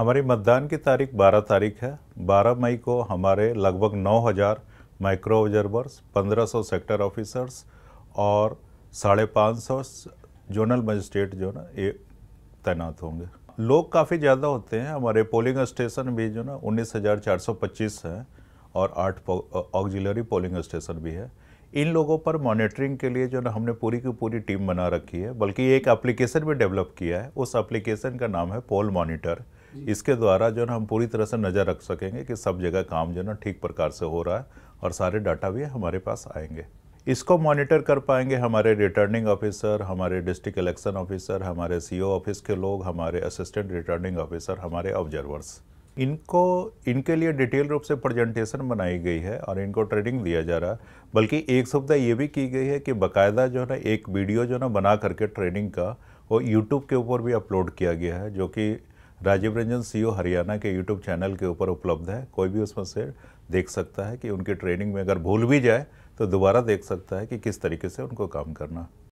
हमारी मतदान की तारीख 12 तारीख है। 12 मई को हमारे लगभग 9000 माइक्रो ऑब्जर्वर्स 1500 सेक्टर ऑफिसर्स और साढ़े पाँच सौ जोनल मजिस्ट्रेट जो ना, ये तैनात होंगे। लोग काफ़ी ज़्यादा होते हैं। हमारे पोलिंग स्टेशन भी जो ना, उन्नीस हज़ार चार सौ पच्चीस हैं और आठ ऑक्जिलरी पोलिंग स्टेशन भी है। इन लोगों पर मॉनिटरिंग के लिए जो ना, हमने पूरी की पूरी टीम बना रखी है। बल्कि एक एप्लीकेशन भी डेवलप किया है। उस एप्लीकेशन का नाम है पोल मॉनिटर इसके द्वारा जो ना हम पूरी तरह से नज़र रख सकेंगे कि सब जगह काम जो है ना ठीक प्रकार से हो रहा है और सारे डाटा भी हमारे पास आएँगे। इसको मॉनिटर कर पाएँगे हमारे रिटर्निंग ऑफिसर, हमारे डिस्ट्रिक्ट इलेक्शन ऑफिसर, हमारे सीओ ऑफ़िस के लोग, हमारे असिस्टेंट रिटर्निंग ऑफिसर, हमारे ऑब्जर्वर्स। इनको, इनके लिए डिटेल रूप से प्रेजेंटेशन बनाई गई है और इनको ट्रेनिंग दिया जा रहा है। बल्कि एक सुविधा ये भी की गई है कि बाकायदा जो है ना एक वीडियो जो है ना बना करके ट्रेनिंग का वो यूट्यूब के ऊपर भी अपलोड किया गया है, जो कि राजीव रंजन सी हरियाणा के यूट्यूब चैनल के ऊपर उपलब्ध है। कोई भी उसमें से देख सकता है कि उनकी ट्रेनिंग में अगर भूल भी जाए तो दोबारा देख सकता है कि किस तरीके से उनको काम करना।